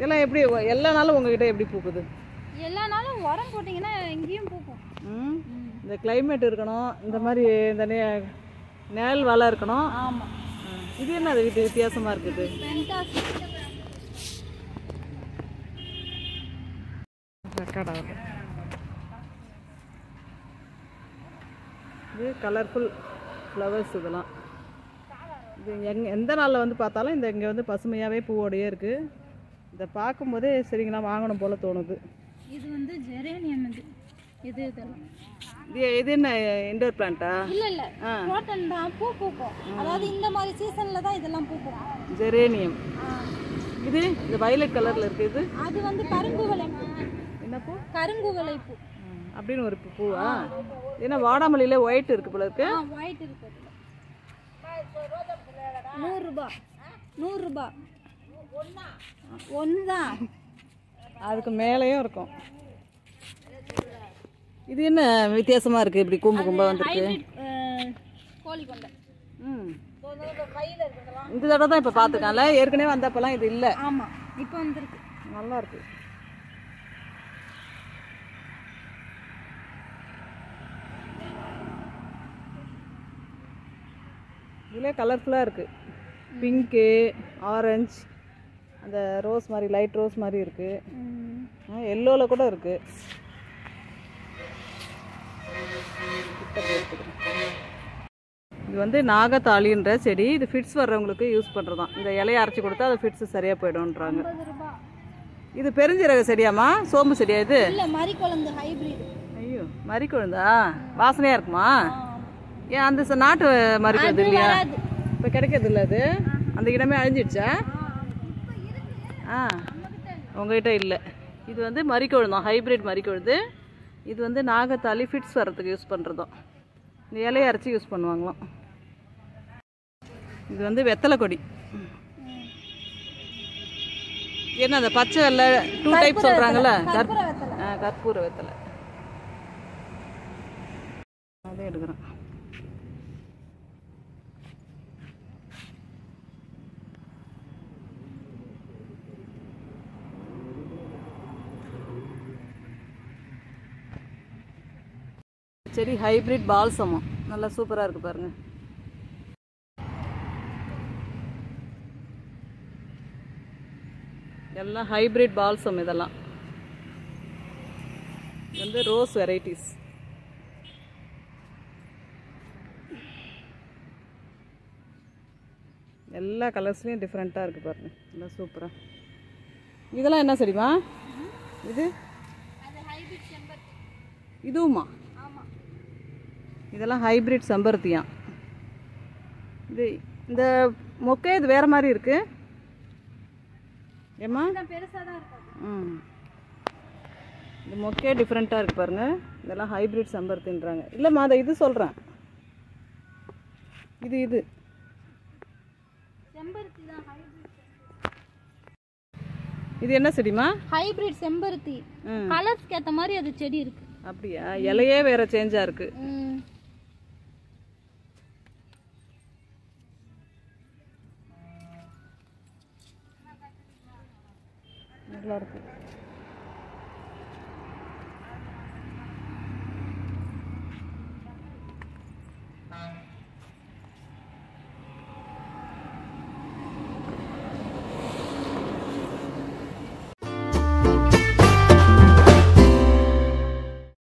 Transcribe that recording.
இதெல்லாம் எப்படி எல்லா நாளும் உங்ககிட்ட எப்படி பூக்குது? எல்லா நாளும் உரம் போட்டிங்கன்னா எங்கேயும் பூக்கும். ம்? இந்த climate இருக்கணும் இந்த மாதிரி இந்த நிழல் வலை இருக்கணும். ஆமாம் இது என்ன அது வித்தி வித்தியாசமாக இருக்குது? ரெக்கார்ட் ஆகுது இது கலர்ஃபுல் ஃப்ளவர்ஸ் இதெல்லாம். இது எங் எந்த நாளில் வந்து பார்த்தாலும் இந்த இங்கே வந்து பசுமையாகவே பூவோடையே இருக்குது இதை பார்க்கும்போதே சரிங்களா வாங்கணும் போல் தோணுது. இது வந்து ஜெரேனியம் இது. இது இதெல்லாம். இது இது என்ன இண்டோர் பிளான்ட்டா இல்ல இல்ல. ஆ. காட்டன் தான் பூ பூக்கும். அதாவது இந்த மாதிரி சீசன்ல தான் இதெல்லாம் பூக்கும். ஜெரேனியம். இது இந்த வயலட் கலரில் இருக்குது இது? அது வந்து கருங்குவளை பூ. என்ன பூ? கருங்குவளை பூ. அப்படின்னு ஒரு பூவா? ஏன்னா வாடாமல்லியில் ஒயிட் இருக்கு போல இருக்கு. ஒயிட் இருக்கு. அதுல. நூறு ரூபாய் நூறு ரூபாய் ஒன்று தான் அதுக்கு மேலேயும் இருக்கும். இது என்ன வித்தியாசமா இருக்கு? இப்படி கூம்பு கும்பா வந்திருக்கு. கோழி கொண்டை. ம். இந்த தடவை தான் இப்போ பார்த்துக்கல ஏற்கனவே வந்தப்பெல்லாம் இது இல்லை. ஆமா இப்போ வந்திருக்கு. நல்லா இருக்கு. இதில் கலர்ஃபுல்லாக இருக்குது பிங்க்கு ஆரஞ்சு அந்த ரோஸ் மாதிரி லைட் ரோஸ் மாதிரி இருக்குது எல்லோவில் கூட இருக்குது இது வந்து நாகத்தாளின்ற செடி. இது ஃபிட்ஸ் வர்றவங்களுக்கு யூஸ் பண்ணுறதான் இந்த இலையை அரைச்சி கொடுத்தா அது ஃபிட்ஸ் சரியாக போயிடும்ன்றாங்க. இது பெருஞ்சீரக செடியாம்மா? சோம்பு செடியா இது? இல்ல மறி குழந்தை ஐயோ வாசனையாக இருக்குமா? ஏன் அந்த நாட்டு மறிக்குழுது இல்லையா? இப்போ கிடைக்கிறது இல்லை அது? அந்த இடமே அழிஞ்சிடுச்சா? ஆ. உங்ககிட்ட இல்லை. இது வந்து மறிக்கொழுந்தம் ஹைபிரிட் மறிக்கொழுது. இது வந்து நாகத்தாளி ஃபிட்ஸ் வர்றதுக்கு யூஸ் பண்ணுறதும் இந்த இலையை அரைச்சி யூஸ் பண்ணுவாங்களாம். இது வந்து வெத்தலை கொடி. என்ன அந்த பச்சை வெள்ளை டூ டைப் சொல்கிறாங்கல்ல கற்பூர வெத்தலை. அதே எடுக்கிறேன். சரி ஹைபிரிட் பால்சமம் நல்லா சூப்பராக இருக்கு பாருங்க. எல்லாம் ஹைபிரிட் பால்சம் இதெல்லாம். இது வந்து ரோஸ் வெரைட்டிஸ் எல்லா கலர்ஸ்லேயும் டிஃப்ரெண்ட்டாக இருக்குது பாருங்க. நல்லா சூப்பராக இதெல்லாம் என்ன செடிமா இது? இதுவுமா? இதெல்லாம் ஹைபிரிட் செம்பருத்தியாம். இது இந்த மொக்கை இது வேறு மாதிரி இருக்கு. ஏம்மா? ம். இந்த மொக்கே டிஃப்ரெண்ட்டாக இருக்கு பாருங்க. இதெல்லாம் ஹைபிரிட் செம்பருத்தின்றாங்க. இல்லைம்மா அதை இது சொல்கிறேன் இது இது. இது என்ன செடிமா ஹைபிரிட் செம்பருத்தி. கலர்ஸ்க்கு ஏத்த மாதிரி அது செடி இருக்கு. அப்படியா? இலையே வேற சேஞ்சாக இருக்கு. Lorca.